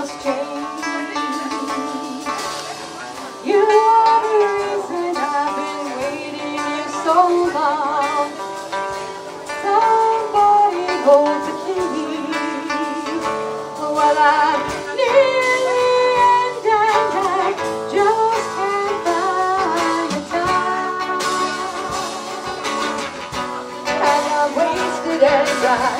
was changed. You are the reason I've been waiting here so long. Somebody holds a key. Well, I nearly end and I just can't buy your time. And I'm wasted and I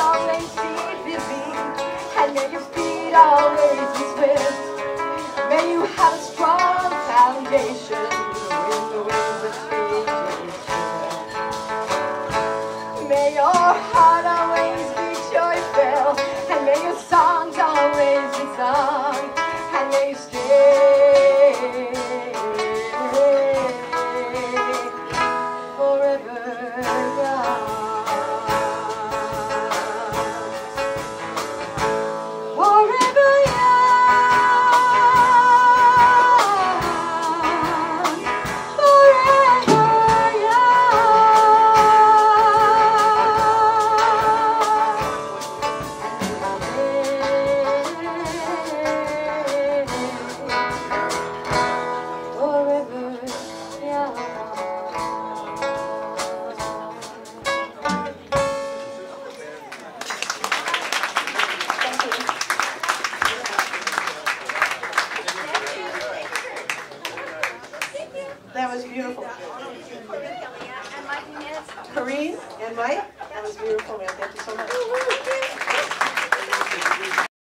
always That was beautiful. Corrine and Mike, that was beautiful, man. Thank you so much.